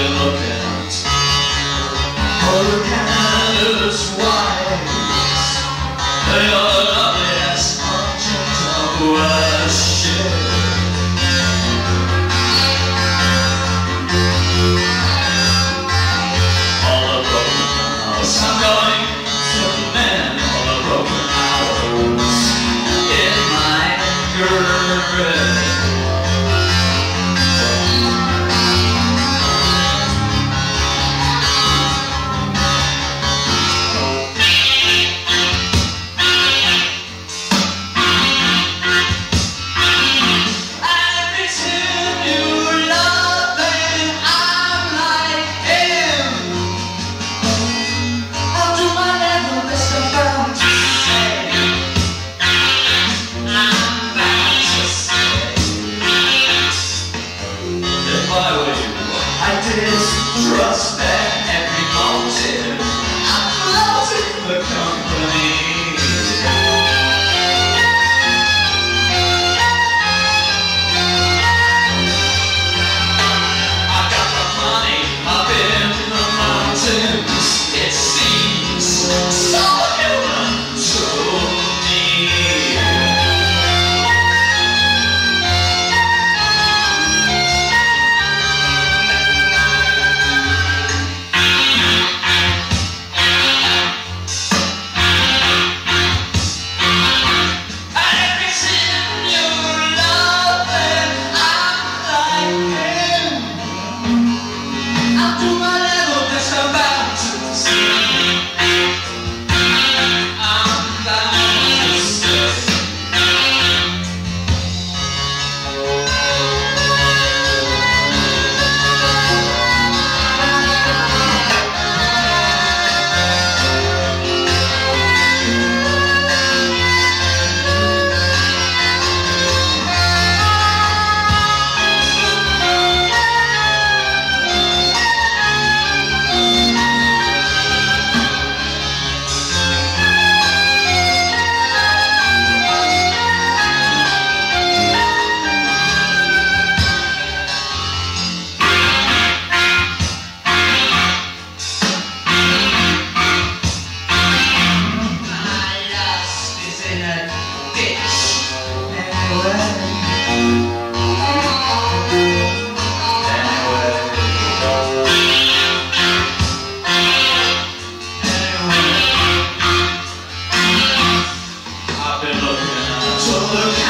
you look at? They are lovely as objects of. so